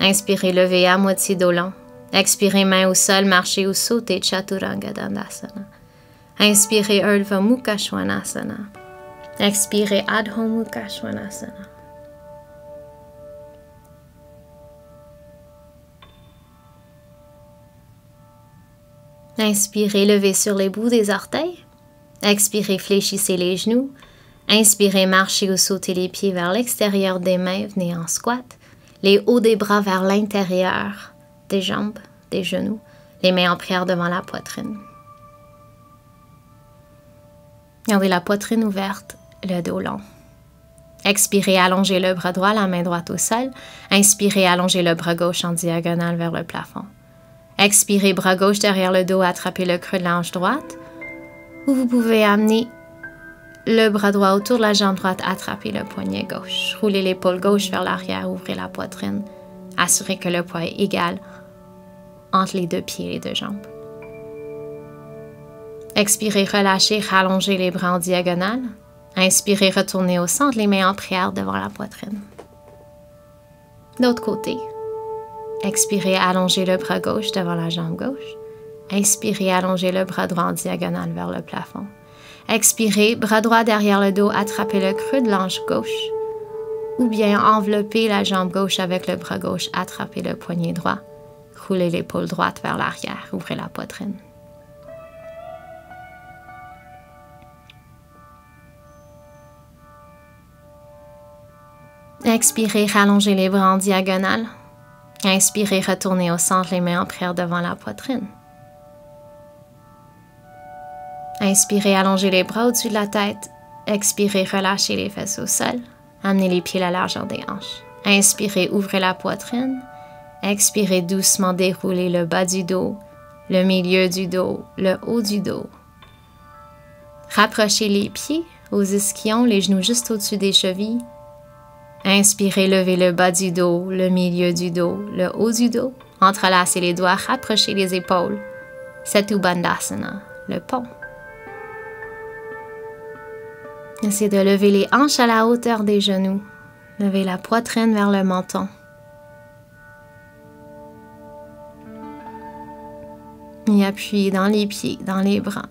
Inspirez, levez à moitié dos. Expirez, main au sol, marchez ou sautez Chaturanga Dandasana. Inspirez, Urdhva Mukha Svanasana. Expirez, Adho Mukha. Inspirez, levez sur les bouts des orteils. Expirez, fléchissez les genoux. Inspirez, marchez ou sautez les pieds vers l'extérieur des mains, venez en squat. Les hauts des bras vers l'intérieur des jambes, des genoux. Les mains en prière devant la poitrine. Gardez la poitrine ouverte, le dos long. Expirez, allongez le bras droit, la main droite au sol. Inspirez, allongez le bras gauche en diagonale vers le plafond. Expirez, bras gauche derrière le dos, attrapez le creux de la hanche droite. Ou vous pouvez amener le bras droit autour de la jambe droite, attrapez le poignet gauche. Roulez l'épaule gauche vers l'arrière, ouvrez la poitrine. Assurez que le poids est égal entre les deux pieds et les deux jambes. Expirez, relâchez, rallongez les bras en diagonale. Inspirez, retournez au centre, les mains en prière devant la poitrine. L'autre côté. Expirez, allongez le bras gauche devant la jambe gauche. Inspirez, allongez le bras droit en diagonale vers le plafond. Expirez, bras droit derrière le dos, attrapez le creux de l'ange gauche. Ou bien enveloppez la jambe gauche avec le bras gauche, attrapez le poignet droit. Roulez l'épaule droite vers l'arrière, ouvrez la poitrine. Expirez, rallongez les bras en diagonale. Inspirez, retournez au centre, les mains en prière devant la poitrine. Inspirez, allongez les bras au-dessus de la tête. Expirez, relâchez les fesses au sol. Amenez les pieds à la largeur des hanches. Inspirez, ouvrez la poitrine. Expirez doucement, déroulez le bas du dos, le milieu du dos, le haut du dos. Rapprochez les pieds aux ischions, les genoux juste au-dessus des chevilles. Inspirez, levez le bas du dos, le milieu du dos, le haut du dos. Entrelacez les doigts, rapprochez les épaules. Setu Bandhasana, le pont. Essayez de lever les hanches à la hauteur des genoux. Levez la poitrine vers le menton. Et appuyez dans les pieds, dans les bras.